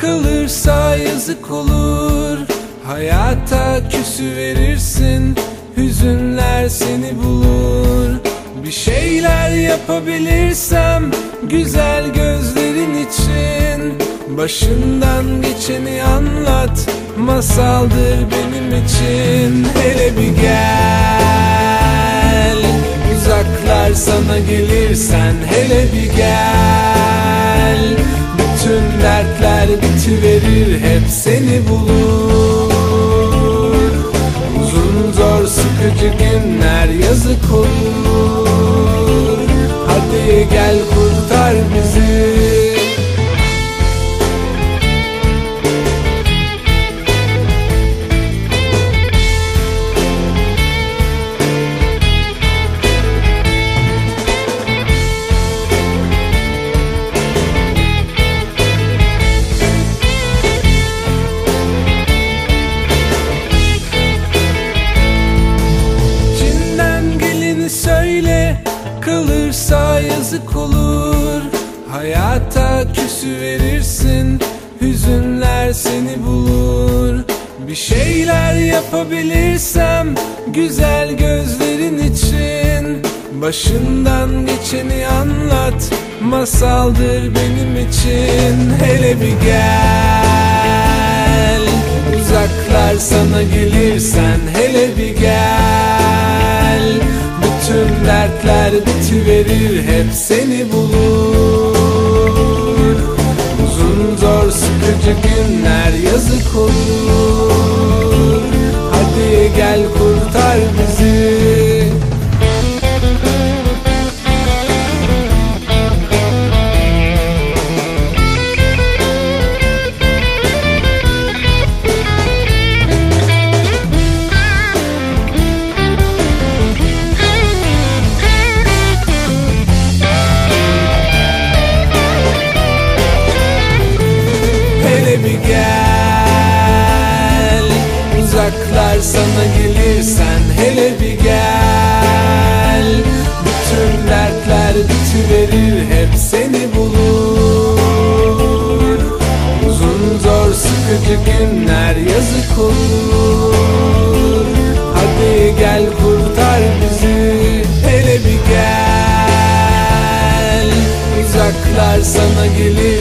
kalırsa yazık olur. Hayata küsü verirsin Hüzünler seni bulur. Bir şeyler yapabilirsem Güzel gözlerin için. Başından geçeni anlat Masaldır benim için. Hele bir gel Uzaklar sana gelirsen Hele bir gel. Sıkıcı günler yazık olur yazık olur. Hayata küsü verirsin Hüzünler seni bulur. Bir şeyler yapabilirsem Güzel gözlerin için. Başından geçeni anlat Masaldır benim için. Hele bir gel Uzaklar sana gelirsen hele bir gel dertler bitiverir hep seni bulur sana gelirsen hele bir gel. Bütün dertler bitiverir hep seni bulur. Uzun zor sıkıcı günler yazık olur. Hadi gel kurtar bizi hele bir gel. Uzaklar sana gelirsen